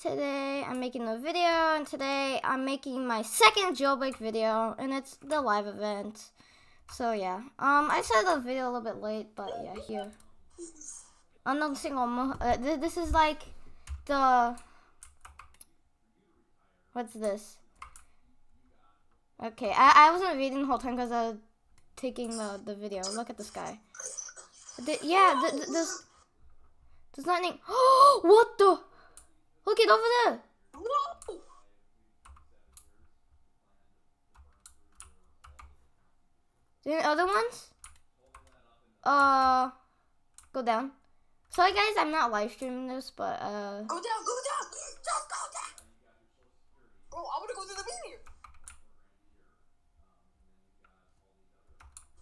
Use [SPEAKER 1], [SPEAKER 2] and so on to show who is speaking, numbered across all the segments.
[SPEAKER 1] Today I'm making a video and today I'm making my second jailbreak video and it's the live event. So yeah, um, I started the video a little bit late, but yeah, here. Unknown single, mo- uh, th- this is like the, what's this? Okay, I, I wasn't reading the whole time because I was taking the, the video. Look at sky. The, yeah, th- th- this, there's lightning. what the? Look it over there.
[SPEAKER 2] Whoa!
[SPEAKER 1] The other ones? Uh, go down. Sorry guys, I'm not live streaming this, but uh,
[SPEAKER 2] Go down, go down! Just go down! Bro, I wanna go through the meteor!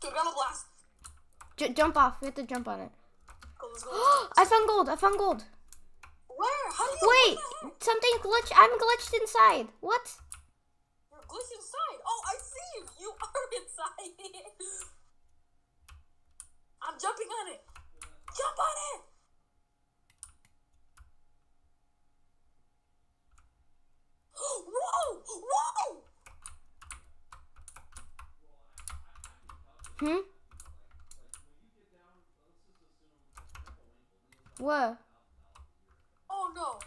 [SPEAKER 2] Dude, got a blast.
[SPEAKER 1] j- jump off. We have to jump on it.
[SPEAKER 2] Go, let's go.
[SPEAKER 1] I found gold. I found gold.
[SPEAKER 2] go. Where? How do you
[SPEAKER 1] Wait, something glitched. I'm glitched inside. What?
[SPEAKER 2] You're glitched inside. Oh, I see you. You are inside. I'm jumping on it. Jump on it. Whoa! Whoa!
[SPEAKER 1] Hmm? What?
[SPEAKER 2] Oh no!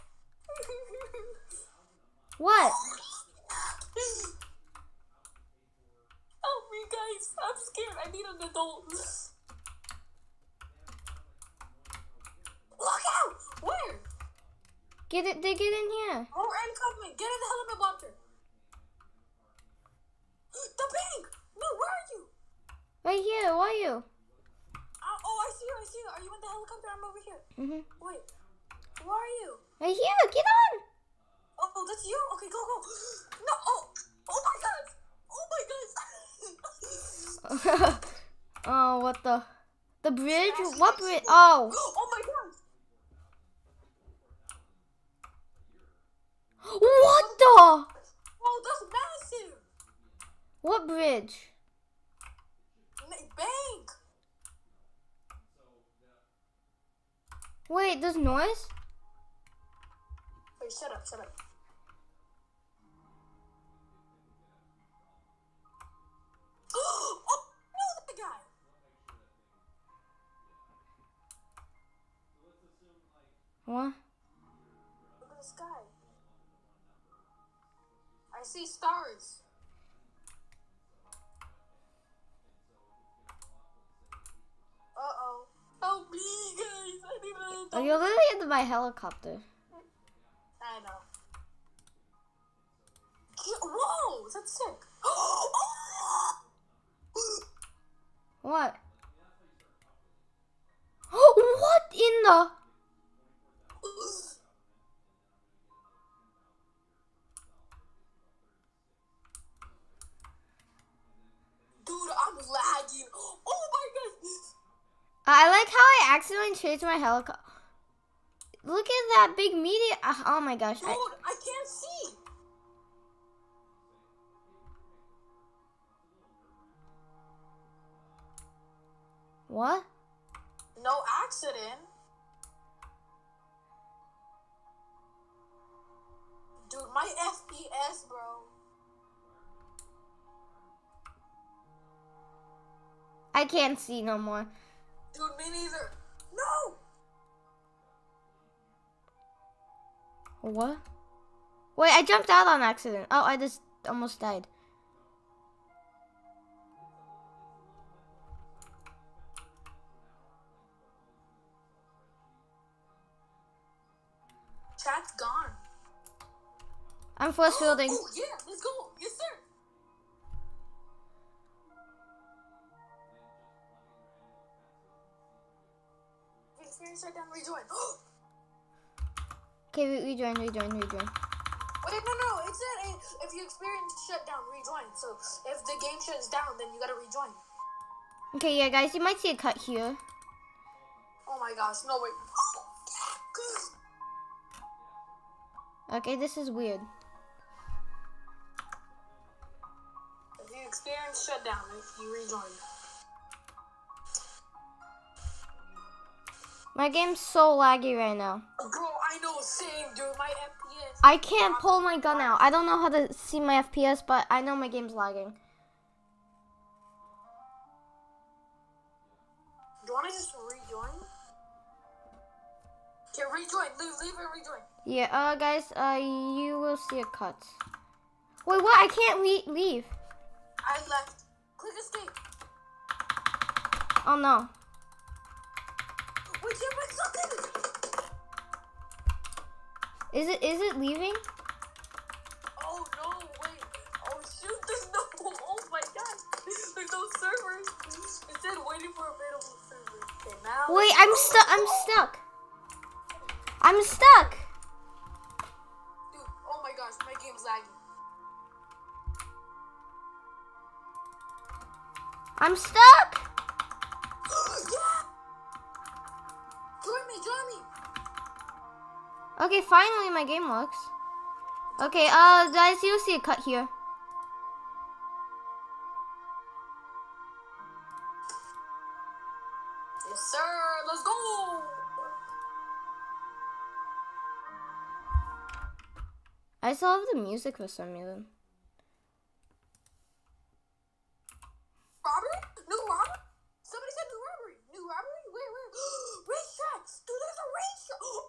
[SPEAKER 1] What?
[SPEAKER 2] Help me, guys! I'm scared. I need an adult. Look out! Where?
[SPEAKER 1] Get it. They get in here.
[SPEAKER 2] More incoming! Get in the helicopter! The bank! No, where are you?
[SPEAKER 1] Right here. Where are you?
[SPEAKER 2] Uh, oh, I see you, I see you. Are you in the helicopter? I'm over here.
[SPEAKER 1] Mm -hmm.
[SPEAKER 2] Wait, where are you?
[SPEAKER 1] Right here. Get on.
[SPEAKER 2] Oh, that's you? Okay, go, go. No, oh, oh my god! Oh my god!
[SPEAKER 1] oh, what the? The bridge? What bridge? Oh.
[SPEAKER 2] oh my god!
[SPEAKER 1] What the?
[SPEAKER 2] Oh, that's massive!
[SPEAKER 1] What bridge?
[SPEAKER 2] Bank!
[SPEAKER 1] Wait, there's noise?
[SPEAKER 2] Wait, shut up, shut up.
[SPEAKER 1] What?
[SPEAKER 2] Look at the sky. I see stars. Uh oh. Help me, guys! I need a.
[SPEAKER 1] Oh, you're literally in my helicopter.
[SPEAKER 2] I know. Whoa! That's sick.
[SPEAKER 1] What? what in the? Accidentally changed my helicopter. Look at that big media. ah, Oh my gosh.
[SPEAKER 2] Dude,
[SPEAKER 1] I,
[SPEAKER 2] I can't see.
[SPEAKER 1] what?
[SPEAKER 2] No accident. Dude, my FPS, bro.
[SPEAKER 1] I can't see no more.
[SPEAKER 2] Dude, me neither. No!
[SPEAKER 1] What? Wait, I jumped out on accident. Oh, I just almost died.
[SPEAKER 2] Chat's gone.
[SPEAKER 1] I'm force fielding.
[SPEAKER 2] Oh, yeah, let's go. Yes, sir. Shut down, rejoin.
[SPEAKER 1] Okay, re- rejoin, rejoin, rejoin.
[SPEAKER 2] Wait, no, no, it said if you experience shutdown, rejoin. So if the game shuts down, then you gotta rejoin.
[SPEAKER 1] Okay, yeah, guys, you might see a cut here.
[SPEAKER 2] Oh my gosh, no wait.
[SPEAKER 1] Okay, this is weird.
[SPEAKER 2] If you experience shutdown, if you rejoin.
[SPEAKER 1] My game's so laggy right now.
[SPEAKER 2] Bro, I know, same, dude. My FPS
[SPEAKER 3] FPS.
[SPEAKER 1] I can't pull my gun out. I don't know how to see my FPS, but I know my game's lagging.
[SPEAKER 3] Do you want to just rejoin? Okay, rejoin. Leave, leave and rejoin.
[SPEAKER 1] Yeah, uh, guys, uh, you will see a cut. Wait, what? I can't le- leave.
[SPEAKER 3] I left. Click escape.
[SPEAKER 1] Oh no.
[SPEAKER 3] We can't make.
[SPEAKER 1] Is it? Is it leaving?
[SPEAKER 3] Oh no, wait. Oh shoot, there's no. Oh my god. There's no servers. It said waiting for available servers. Okay, now.
[SPEAKER 1] Wait, I'm stuck. I'm stuck. I'm stuck.
[SPEAKER 3] Dude, oh my gosh, my game's lagging.
[SPEAKER 1] I'm stuck.
[SPEAKER 3] yeah! Join me, join me!
[SPEAKER 1] Okay, finally my game works. Okay, uh, guys, you'll see a cut here.
[SPEAKER 3] Yes, sir, let's go!
[SPEAKER 1] I still have the music for some reason.
[SPEAKER 3] Robbery? New robbery? Somebody said new robbery. New robbery? Where, where? Racetracks! Dude, there's a racetrack! Oh,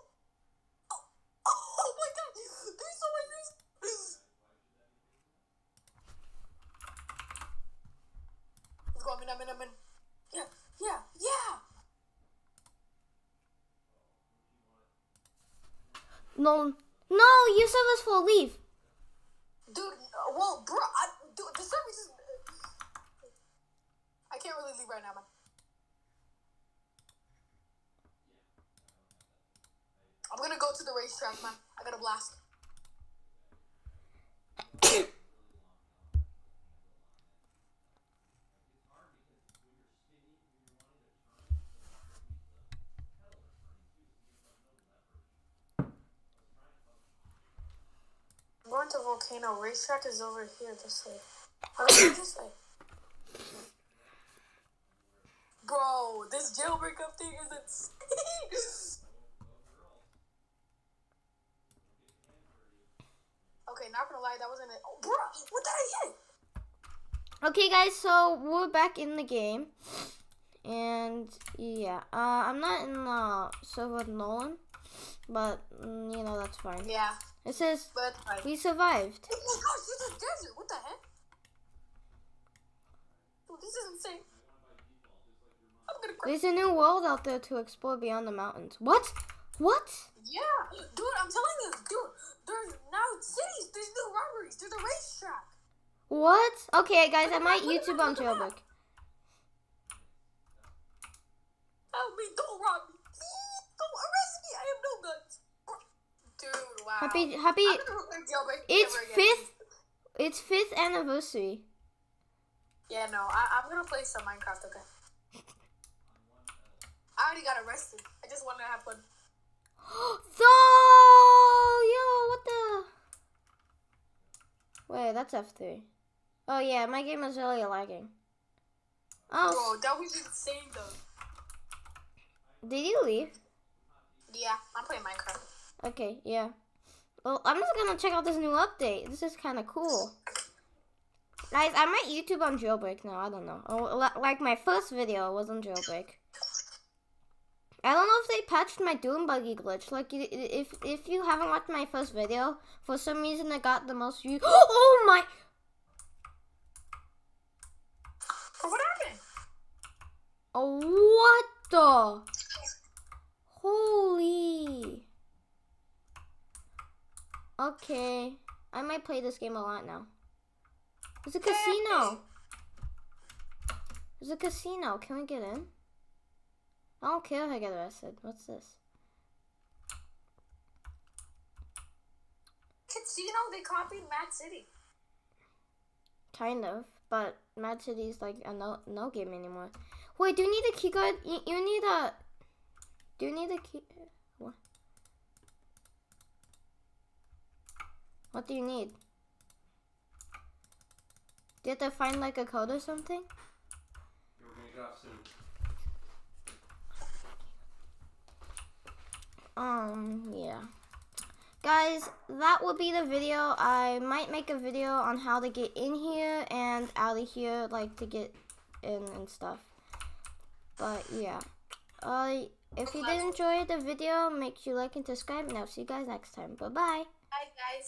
[SPEAKER 3] oh, oh my god! There's so many race- Let's go, I'm in, I'm in, I'm in. Yeah, yeah, yeah!
[SPEAKER 1] No, no, you said for a leave.
[SPEAKER 3] Dude, well, bro, I, dude, the service is. I can't really leave right now, man. I'm gonna go to the racetrack, man. I got a blast. I'm going to Volcano. Racetrack is over here this way. How do go this way? Bro, this jailbreak up thing is insane. okay, not gonna lie, that wasn't it. Oh, bro, what did I hit?
[SPEAKER 1] Okay, guys, so we're back in the game. And yeah, uh, I'm not in the server with Nolan, but mm, you know, that's fine.
[SPEAKER 3] Yeah,
[SPEAKER 1] It says
[SPEAKER 3] but
[SPEAKER 1] we survived.
[SPEAKER 3] Oh my gosh, there's a desert. What the heck? Dude, this is insane. I'm gonna cry.
[SPEAKER 1] There's a new world out there to explore beyond the mountains. What? What?
[SPEAKER 3] Yeah, dude, I'm telling you, dude, there's now cities, there's new robberies, there's a racetrack.
[SPEAKER 1] What? Okay, guys, I might YouTube on jailbreak.
[SPEAKER 3] Help me, don't rob me. Please, don't arrest me. I have no guns. Dude, wow.
[SPEAKER 1] Happy, happy.
[SPEAKER 3] I'm gonna play jailbreak
[SPEAKER 1] It's fifth. It's fifth anniversary.
[SPEAKER 3] Yeah, no, I, I'm gonna play some Minecraft, okay? I already got arrested. I just wanted to have fun.
[SPEAKER 1] so, yo, what the? Wait, that's F three. Oh yeah, my game is really lagging. Oh,
[SPEAKER 3] Bro, that was insane, though.
[SPEAKER 1] did you leave?
[SPEAKER 3] Yeah, I'm playing Minecraft.
[SPEAKER 1] Okay, yeah. Well, I'm just gonna check out this new update. This is kind of cool. Guys, I might YouTube on jailbreak now. I don't know. Oh, like my first video was on jailbreak. I don't know if they patched my Dune buggy glitch. Like, if if you haven't watched my first video, for some reason I got the most views. Oh my!
[SPEAKER 3] What happened?
[SPEAKER 1] Oh, what the? Holy! Okay, I might play this game a lot now. It's a casino. It's a casino. Can we get in? I don't care if I get arrested. What's this?
[SPEAKER 3] Casino, they copied Mad City.
[SPEAKER 1] Kind of, but Mad City's like a no no game anymore. Wait, do you need a key card? You, you need a. Do you need a key? What? What do you need? Do you have to find like a code or something? Um, yeah. guys, that will be the video. I might make a video on how to get in here and out of here, like to get in and stuff. But yeah. Uh, if you did enjoy the video, make sure you like and subscribe, and I'll see you guys next time. Bye bye.
[SPEAKER 2] Bye, guys.